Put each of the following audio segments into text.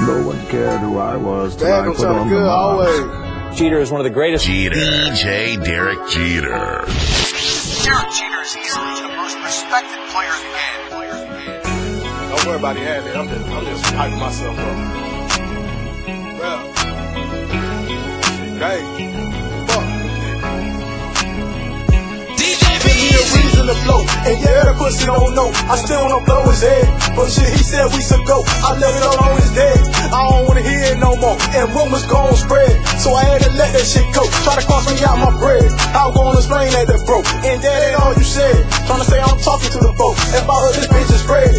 No one cared who I was till Dad I put on good the always. Jeter is one of the greatest. Jeter. DJ Derek Jeter. Derek Jeter is easily the most respected player in the game. Don't worry about the hand, man. I'm just, I'm just hyping myself up. Well, hey, and yeah, that pussy don't know. I still wanna blow his head, but shit, he said we should go. I left it all on his dead. I don't wanna hear it no more, and rumors gon' spread. So I had to let that shit go. Try to cross me out my bread. I'm gonna explain that that broke, and that ain't all you said. Tryna say I'm talking to the folks, and about her, this bitch is spread.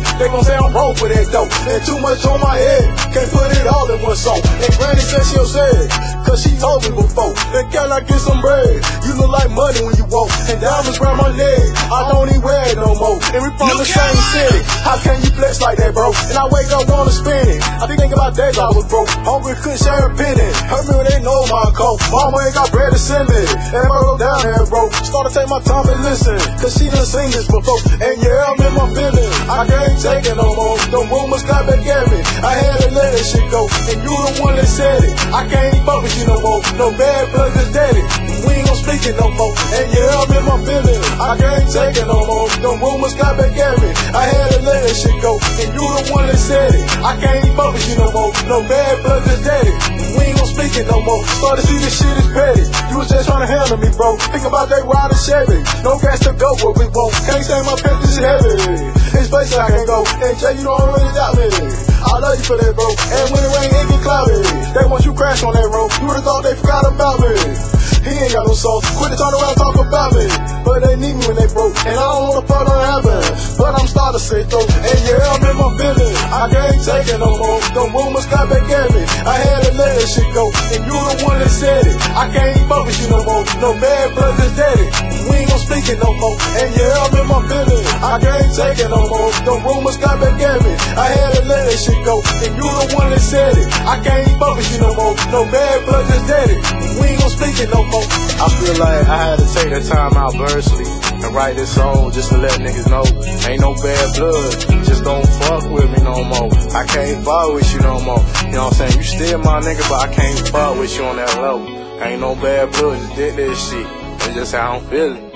They gon' say I'm wrong for that dope, and too much on my head. Can't put it all in one song. And Granny said she'll say it, cause she told me before. Then can I get some bread? You look like money when you walk, and diamonds round my leg. I don't even wear it no more. And we from the same city. How can you flex like that, bro? And I wake up wanna spin it. I be thinking about days I was broke. Hungry couldn't share a penny. Hurt me know my code. Mama ain't got bread to send me. And I go down bro. Start to take my time and listen. Cause she done seen this before. And yeah, I'm in my feelings. I can't take it no more. The rumors got back at me. I had to let that shit go. And you the one that said it. I can't with you no more. No bad blood just daddy. We ain't gon' speak it no more. And yeah, I'm in my feelings. I can't take it no more. The rumors got back at me. I had to let that shit go. And you the one that said it. I can't fuck with you no more. No bad blood just daddy. We ain't gon' speak it no more. Start to see this shit is petty. You was just trying to handle me, bro. Think about that ride and Chevy. No gas to go where we won't. Can't say my pants is heavy. It's places I can go. And Jay, you don't really doubt me. I love you for that, bro. And when it rain, it get cloudy. They want you crash on that road. You would've thought they forgot about me. He ain't got no soul. Quit to turn around talk about me. But they need me when they broke. And I don't wanna fuck on heaven. But I'm starting to say though. I can't take it no more. The rumors got back at me. I had to let that shit go. And you the one that said it. I can't fuck with you no more. No bad blood just daddy. We ain't gon' speak it no more. And yeah, I'm in my feelings. I can't take it no more. The rumors got back at me. I had to let that shit go. And you the one that said it. I can't fuck with you no more. No bad blood just daddy. We ain't gon' speak it no more. I feel like I had to take the time out personally and write this song just to let niggas know ain't no bad blood. Just don't fuck with me more. I can't fuck with you no more. You know what I'm saying? You still my nigga, but I can't fuck with you on that level. Ain't no bad blood. Just did this shit. It's just how I'm feeling.